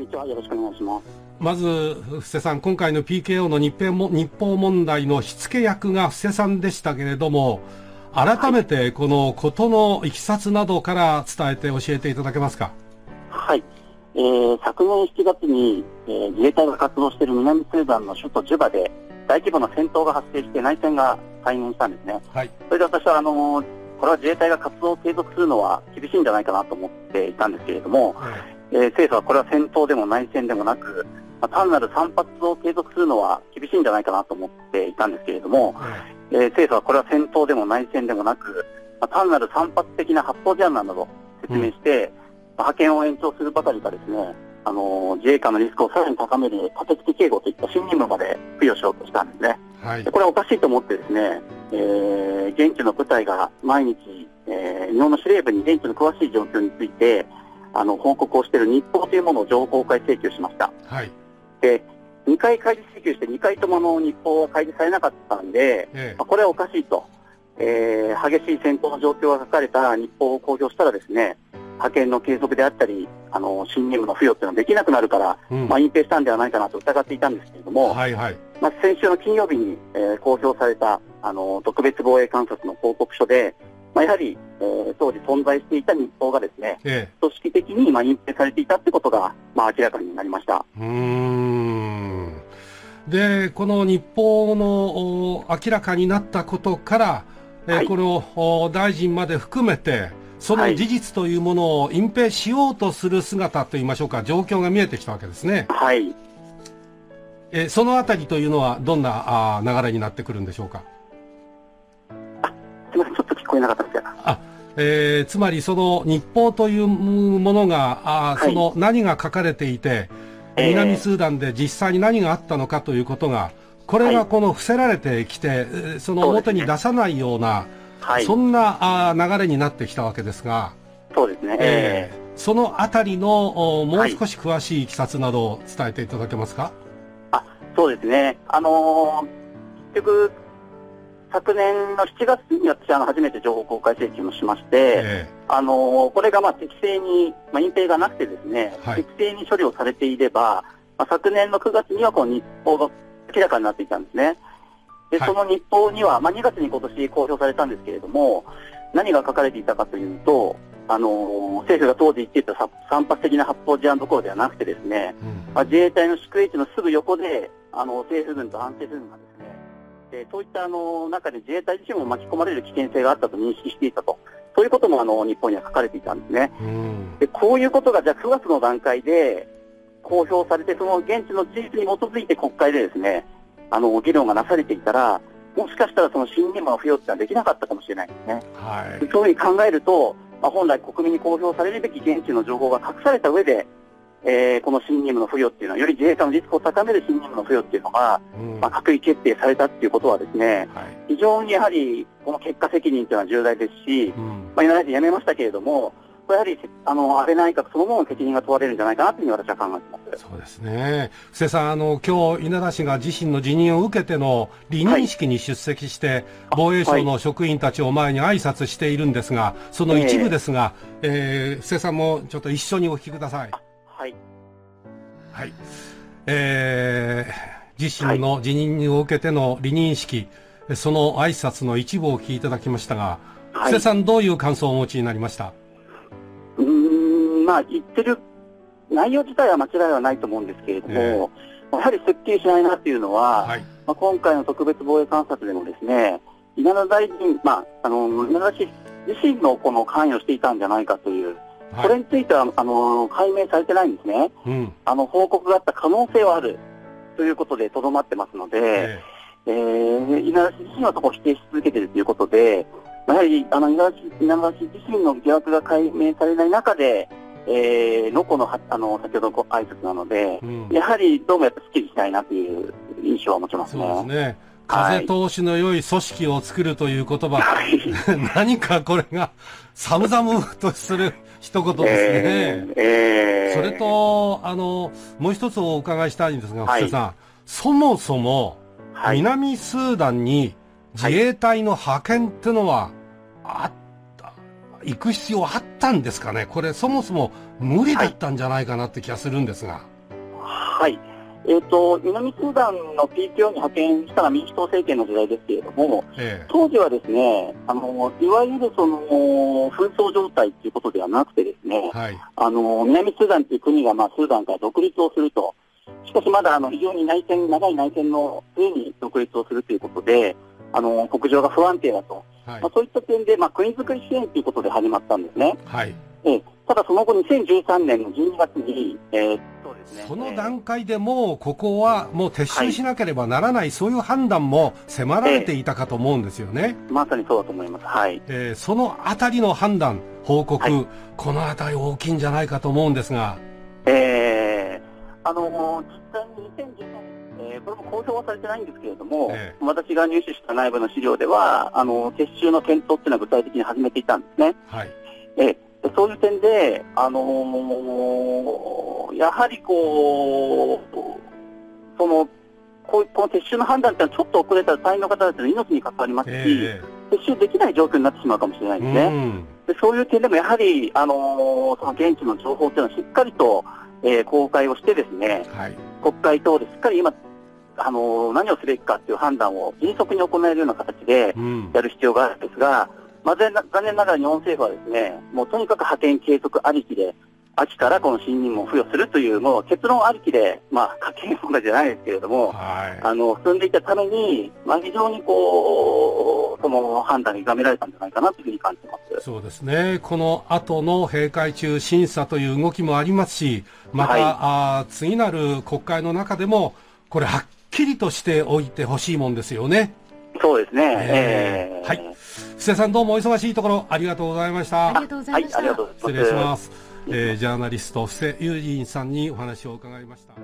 んにちは。よろしくお願いします。まず、布施さん、今回の PKO の日報も日報問題の火付け役が布施さんでしたけれども、改めてこのことのいきさつなどから伝えて教えていただけますか？はい。えー、昨年7月に、えー、自衛隊が活動している南スーダンの首都ジュバで大規模な戦闘が発生して内戦が再燃したんですね。はい。それで私はあのこれは自衛隊が活動を継続するのは厳しいんじゃないかなと思っていたんですけれども、えー、政府はこれは戦闘でも内戦でもなく、まあ、単なる散発を継続するのは厳しいんじゃないかなと思っていたんですけれども、えー、政府はこれは戦闘でも内戦でもなく、まあ、単なる散発的な発砲事案などと説明して、うん派遣を延長するばかりかですね、あの自衛官のリスクをさらに高める多敵警護といった新任務まで付与しようとしたんですね。はい、これはおかしいと思ってですね、えー、現地の部隊が毎日、えー、日本の司令部に現地の詳しい状況についてあの報告をしている日報というものを情報公開請求しました。はい、で2回開示請求して2回ともの日報は開示されなかったんで、ええ、まあ、これはおかしいと、えー、激しい戦闘の状況が書かれた日報を公表したらですね派遣の継続であったり、あの新任務の付与っていうのはできなくなるから、うん、まあ、隠蔽したんではないかなと疑っていたんですけれども、はいはい、まあ、先週の金曜日に、えー、公表されたあの特別防衛監察の報告書で、まあ、やはり、えー、当時存在していた日報がですね、ええ、組織的に、まあ、隠蔽されていたということが、まあ、明らかになりましたうんでこの日報の明らかになったことから、えー、はい、この大臣まで含めて、その事実というものを隠蔽しようとする姿といいましょうか、状況が見えてきたわけですね。はい。えそのあたりというのは、どんなあ流れになってくるんでしょうか？こえなかったですあ、えー、つまりその日報というものが、あその何が書かれていて、はい、南スーダンで実際に何があったのかということが、これがこの伏せられてきて、はい、その表に出さないような、はい、そんなあ流れになってきたわけですが、そうですね、えー、そのあたりのもう少し詳しいいきさつなどを伝えていただけますか？はい、あそうですね、あのー、結局、昨年の7月に私、あの初めて情報公開請求もしまして、えー、あのー、これがまあ適正に、まあ、隠蔽がなくてですね、はい、適正に処理をされていれば、まあ、昨年の9月にはこの日報が明らかになっていたんですね。で、その日報には、まあ、2月に今年公表されたんですけれども、何が書かれていたかというと、あの政府が当時言っていた散発的な発砲事案どころではなくてですね、うん、まあ、自衛隊の宿営地のすぐ横で、あの政府軍と安定軍がですね、でそういったあの中で自衛隊自身も巻き込まれる危険性があったと認識していたと、そういうこともあの日本には書かれていたんですね。うん、でこういうことがじゃあ9月の段階で公表されて、その現地の事実に基づいて国会でですね、あの議論がなされていたら、もしかしたらその新任務の付与ってのはできなかったかもしれないですね。はい、そういうふうに考えると、まあ、本来国民に公表されるべき現地の情報が隠された上で、えー、この新任務の付与っていうのは、より自衛官のリスクを高める新任務の付与っていうのが、うん、まあ、閣議決定されたっていうことはですね、はい、非常にやはりこの結果責任というのは重大ですし、うん、まあ、今までやめましたけれども、やはりあの安倍内閣そのものの責任が問われるんじゃないかなというふうに私は考えてます。そうですね、布施さん、あの今日稲田氏が自身の辞任を受けての離任式に出席して、はい、防衛省の職員たちを前に挨拶しているんですが、その一部ですが、えー、えー、布施さんもちょっと一緒にお聞きください。はい、はい。えー、自身の辞任を受けての離任式、その挨拶の一部をお聞きいただきましたが、布施さん、どういう感想をお持ちになりました？まあ、言ってる内容自体は間違いはないと思うんですけれども、やはりすっきりしないなっていうのは、はい、まあ、今回の特別防衛監察でもですね、稲田大臣、まあ、あの稲田氏自身のこの関与していたんじゃないかという、はい、これについてはあの解明されてないんですね、うん、あの報告があった可能性はあるということでとどまってますので、えー、えー、稲田氏自身はそこを否定し続けているということで、やはりあの稲田氏稲田氏自身の疑惑が解明されない中で、えー、のこのあの先ほどご挨拶なので、うん、やはりどうもやっぱすっきりしないなという印象は持ちますね。そうですね風通しの良い組織を作るという言葉、はい、何かこれが寒々とする一言ですね。えーえー、それと、あの、もう一つお伺いしたいんですが、布施さん、そもそも、南スーダンに自衛隊の派遣ってのはあっ行く必要あったんですかね、これ、そもそも無理だったんじゃないかなって気がするんですが。はい、えーと、南スーダンの PTO に派遣したのは民主党政権の時代ですけれども、え当時はですねあのいわゆるその紛争状態ということではなくて、ですね、はい、あの南スーダンという国が、まあ、スーダンから独立をすると、しかしまだあの非常に内戦、長い内戦の上に独立をするということで、あの国情が不安定だと、はい、まあ、そういった点で、まあ、国づくり支援ということで始まったんですね。はい、えただその後、2013年の12月に、えーですね、その段階でもう、ここはもう撤収しなければならない、はい、そういう判断も迫られていたかと思うんですよね。えー、まさにそうだと思います。はい。えー、そのあたりの判断、報告、はい、このあたり大きいんじゃないかと思うんですが。えー、あの実際に2013年えー、これも公表はされてないんですけれども、えー、私が入手した内部の資料では、あの撤収の検討っていうのは具体的に始めていたんですね。はい、えー、そういう点で、あのー、やはりこう、その、こうこの撤収の判断ってのはちょっと遅れたら隊員の方たちの命に関わりますし、えー、撤収できない状況になってしまうかもしれないんですね。でそういう点でもやはり、あのー、その現地の情報っていうのはしっかりと、えー、公開をしてですね、はい、国会等でしっかり今、あのー、何をすべきかっていう判断を迅速に行えるような形でやる必要があるんですが、まあ、残念ながら日本政府はですね、もうとにかく派遣継続ありきで、秋からこの新任も付与するという、もう結論ありきで、まあ、家計問題じゃないですけれども、はい、あの、進んでいったために、まあ、非常にこう、その判断に歪められたんじゃないかなというふうに感じます。そうですね。この後の閉会中審査という動きもありますし、また、はい、あ次なる国会の中でも、これはっきりとしておいてほしいもんですよね。そうですね。えー、はい。布施さんどうもお忙しいところありがとうございました。ありがとうございました。はい、失礼します。えー、ジャーナリスト布施友人さんにお話を伺いました。